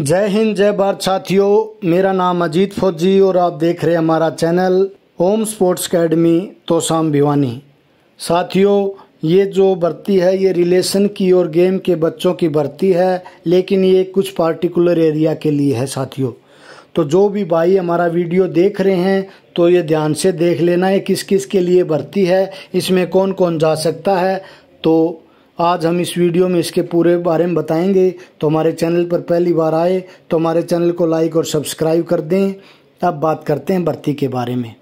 जय हिंद, जय भारत। साथियों, मेरा नाम अजीत फौजी और आप देख रहे हैं हमारा channel Om sports academy, Tosham Bhiwani. साथियों, ये जो भर्ती है, ये रिलेशन की और गेम के बच्चों की भर्ती है, लेकिन ये कुछ पार्टिकुलर एरिया के लिए है, साथियों। तो जो भी भाई हमारा वीडियो देख रहे हैं तो ये ध्यान से देख लेना है किस किस के लिए भर्ती है, इसमें कौन कौन जा सकता है। तो आज हम इस वीडियो में इसके पूरे बारे में बताएँगे। तो हमारे चैनल पर पहली बार आए तो हमारे चैनल को लाइक और सब्सक्राइब कर दें। अब बात करते हैं भर्ती के बारे में।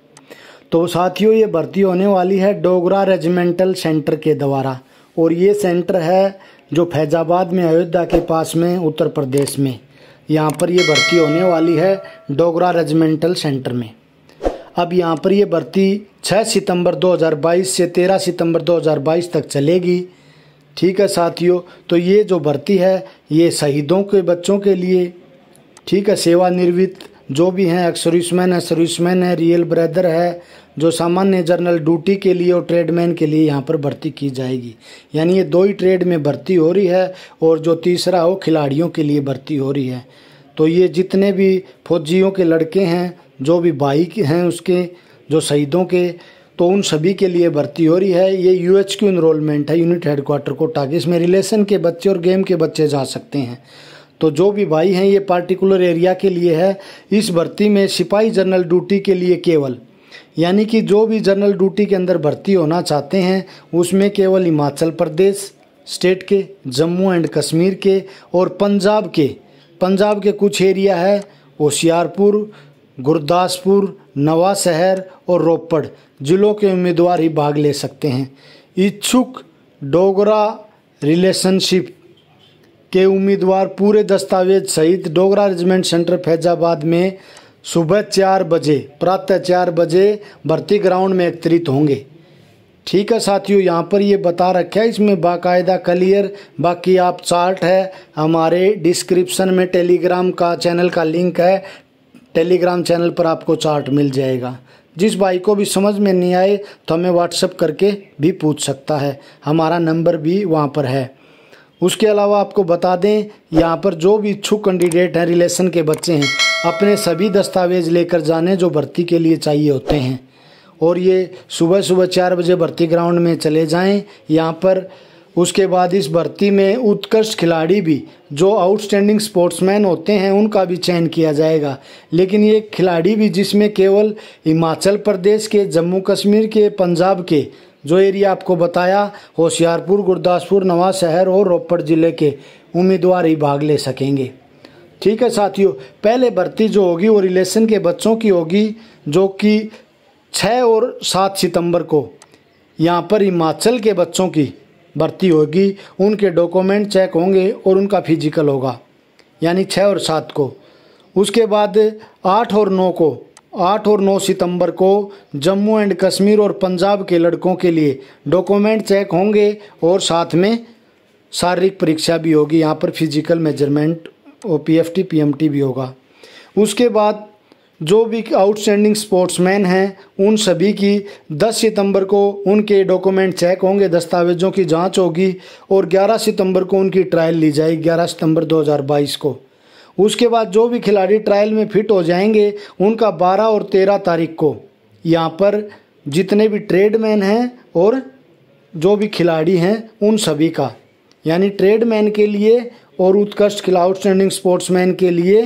तो साथियों, ये भर्ती होने वाली है डोगरा रेजिमेंटल सेंटर के द्वारा। और ये सेंटर है जो फैजाबाद में, अयोध्या के पास में, उत्तर प्रदेश में। यहाँ पर ये भर्ती होने वाली है डोगरा रेजिमेंटल सेंटर में। अब यहाँ पर ये भर्ती 6 सितंबर 2022 से 13 सितंबर 2022 तक चलेगी। ठीक है साथियों? तो ये जो भर्ती है, ये शहीदों के बच्चों के लिए ठीक है, सेवानिवृत्त जो भी हैं सर्विसमैन है सर्विसमैन है, रियल ब्रदर है, जो सामान्य जर्नल ड्यूटी के लिए और ट्रेडमैन के लिए यहाँ पर भर्ती की जाएगी। यानी ये दो ही ट्रेड में भर्ती हो रही है और जो तीसरा हो, खिलाड़ियों के लिए भर्ती हो रही है। तो ये जितने भी फौजियों के लड़के हैं, जो भी भाई हैं उसके, जो शहीदों के तो उन सभी के लिए भर्ती हो रही है। ये यू एच क्यू इनरोलमेंट है यूनिट हेडक्वार्टर को टाकि इसमें रिलेशन के बच्चे और गेम के बच्चे जा सकते हैं। तो जो भी भाई हैं, ये पार्टिकुलर एरिया के लिए है। इस भर्ती में सिपाही जनरल ड्यूटी के लिए केवल, यानी कि जो भी जनरल ड्यूटी के अंदर भर्ती होना चाहते हैं, उसमें केवल हिमाचल प्रदेश स्टेट के, जम्मू एंड कश्मीर के और पंजाब के। पंजाब के कुछ एरिया है, होशियारपुर गुरदासपुर नवा शहर और रोपड़ जिलों के उम्मीदवार ही भाग ले सकते हैं। इच्छुक डोगरा रिलेशनशिप के उम्मीदवार पूरे दस्तावेज़ सहित डोगरा रेजिमेंट सेंटर फैजाबाद में सुबह चार बजे, प्रातः चार बजे भर्ती ग्राउंड में एकत्रित होंगे। ठीक है साथियों, यहाँ पर ये बता रखा है, इसमें बाकायदा क्लियर बाकी आप चार्ट है, हमारे डिस्क्रिप्शन में टेलीग्राम का चैनल का लिंक है टेलीग्राम चैनल पर आपको चार्ट मिल जाएगा। जिस भाई को भी समझ में नहीं आए तो हमें व्हाट्सअप करके भी पूछ सकता है। हमारा नंबर भी वहाँ पर है। उसके अलावा आपको बता दें, यहाँ पर जो भी इच्छुक कैंडिडेट हैं, रिलेशन के बच्चे हैं, अपने सभी दस्तावेज़ लेकर जाने जो भर्ती के लिए चाहिए होते हैं। और ये सुबह सुबह चार बजे भर्ती ग्राउंड में चले जाएँ। यहाँ पर उसके बाद इस भर्ती में उत्कृष्ट खिलाड़ी भी, जो आउटस्टैंडिंग स्पोर्ट्समैन होते हैं, उनका भी चयन किया जाएगा। लेकिन ये खिलाड़ी भी जिसमें केवल हिमाचल प्रदेश के, जम्मू कश्मीर के, पंजाब के, जो एरिया आपको बताया, होशियारपुर, गुरदासपुर नवा शहर और रोपड़ ज़िले के उम्मीदवार ही भाग ले सकेंगे। ठीक है साथियों, पहले भर्ती जो होगी वो रिलेशन के बच्चों की होगी, जो कि छः और सात सितंबर को। यहाँ पर हिमाचल के बच्चों की भर्ती होगी, उनके डॉक्यूमेंट चेक होंगे और उनका फ़िज़िकल होगा, यानी छः और सात को। उसके बाद आठ और नौ को, आठ और नौ सितंबर को जम्मू एंड कश्मीर और पंजाब के लड़कों के लिए डॉक्यूमेंट चेक होंगे और साथ में शारीरिक परीक्षा भी होगी, यहाँ पर physical measurement O P F T P M T भी होगा। उसके बाद जो भी आउटस्टैंडिंग स्पोर्ट्समैन हैं, उन सभी की 10 सितंबर को उनके डॉक्यूमेंट चेक होंगे, दस्तावेज़ों की जाँच होगी और 11 सितंबर को उनकी ट्रायल ली जाएगी 11 सितंबर 2022 को। उसके बाद जो भी खिलाड़ी ट्रायल में फिट हो जाएँगे, उनका 12 और 13 तारीख को। यहाँ पर जितने भी ट्रेडमैन हैं और जो भी खिलाड़ी हैं, उन सभी का। यानी ट्रेडमैन के लिए और उत्कृष्ट खिला आउटस्टैंडिंग स्पोर्ट्समैन के लिए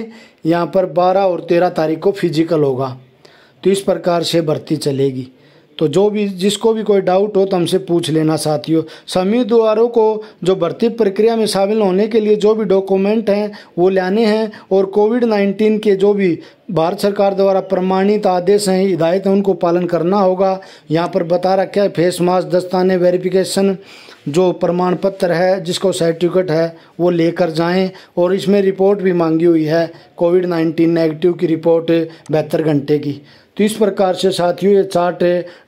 यहाँ पर 12 और 13 तारीख को फ़िज़िकल होगा। तो इस प्रकार से भर्ती चलेगी। तो जो भी, जिसको भी कोई डाउट हो तो हमसे पूछ लेना साथियों। सभी उम्मीदवारों को जो भर्ती प्रक्रिया में शामिल होने के लिए जो भी डॉक्यूमेंट हैं, वो लाने हैं और कोविड नाइन्टीन के जो भी भारत सरकार द्वारा प्रमाणित आदेश हैं, हिदायत हैं, उनको पालन करना होगा। यहाँ पर बता रखा है, फेस मास्क, दस्ताने वेरिफिकेशन जो प्रमाण पत्र है, जिसको सर्टिफिकेट है, वो लेकर जाएँ। और इसमें रिपोर्ट भी मांगी हुई है कोविड नाइन्टीन नेगेटिव की रिपोर्ट बहत्तर घंटे की। तो इस प्रकार से साथियों, ये chart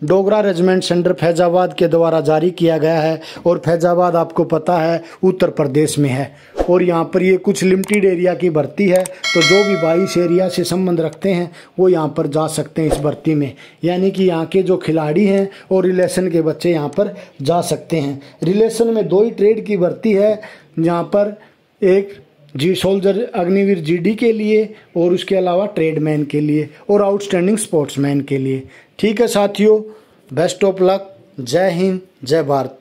Dogra regiment centre Faizabad के द्वारा जारी किया गया है और फैजाबाद आपको पता है उत्तर प्रदेश में है। और यहाँ पर ये कुछ लिमिटेड एरिया की भर्ती है तो जो भी भाई इस एरिया से संबंध रखते हैं, वो यहाँ पर जा सकते हैं इस भर्ती में। यानी कि यहाँ के जो खिलाड़ी हैं और रिलेशन के बच्चे यहाँ पर जा सकते हैं। रिलेशन में दो ही ट्रेड की भर्ती है यहाँ पर एक जी सोल्जर अग्निवीर जीडी के लिए और उसके अलावा ट्रेडमैन के लिए और आउटस्टैंडिंग स्पोर्ट्समैन के लिए। ठीक है साथियों बेस्ट ऑफ़ लक जय हिंद, जय भारत।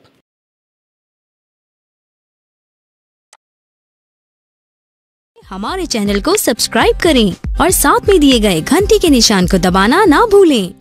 हमारे चैनल को सब्सक्राइब करें और साथ में दिए गए घंटी के निशान को दबाना ना भूलें।